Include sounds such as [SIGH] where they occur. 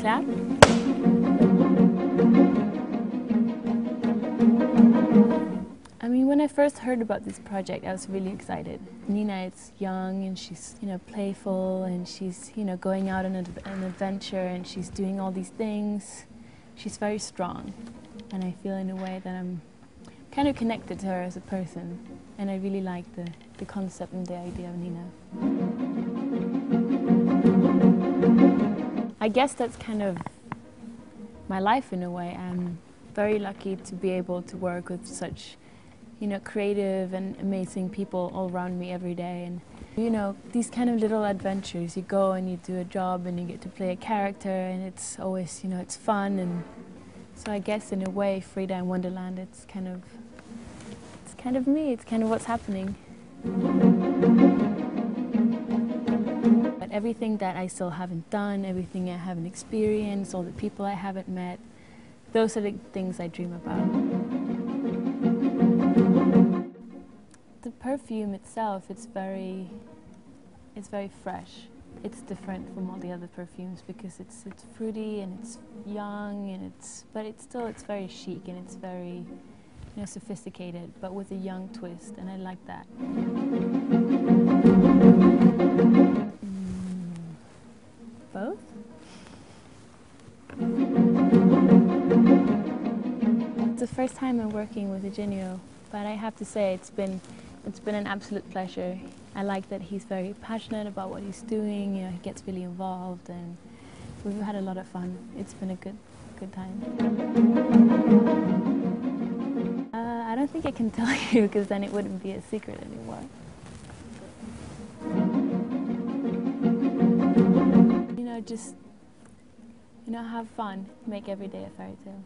clap? I mean, when I first heard about this project, I was really excited. Nina is young and she's, you know, playful and she's, you know, going out on an, an adventure and she's doing all these things. She's very strong, and I feel in a way that I'm kind of connected to her as a person, and I really like the, the concept and the idea of Nina. I guess that's kind of my life in a way. I'm very lucky to be able to work with such, you know, creative and amazing people all around me every day. And you know, these kind of little adventures. You go and you do a job and you get to play a character, and it's always, you know, it's fun. And so I guess in a way, Frida in Wonderland, it's kind of, it's kind of me. It's kind of what's happening. Everything that I still haven't done, everything I haven't experienced, all the people I haven't met, those are the things I dream about. The perfume itself, it's very, it's very fresh. It's different from all the other perfumes because it's it's fruity and it's young and it's, but it's still it's very chic and it's very, you know, sophisticated, but with a young twist, and I like that. Both. It's the first time I'm working with Eugenio, but I have to say it's been it's been an absolute pleasure. I like that he's very passionate about what he's doing. You know, he gets really involved, and we've had a lot of fun. It's been a good good time. Uh, I don't think I can [LAUGHS] tell you because then it wouldn't be a secret anymore. Just you know, have fun. Make every day a fairy tale.